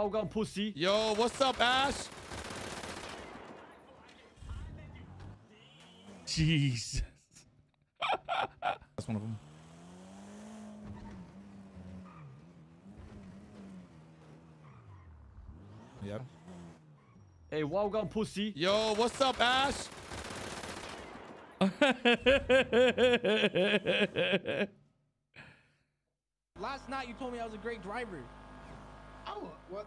Oh, God, pussy. Yo, what's up, Ash? Jesus. That's one of them. Yeah. Hey, wild gun pussy. Yo, what's up, Ash? Last night you told me I was a great driver. Oh, well,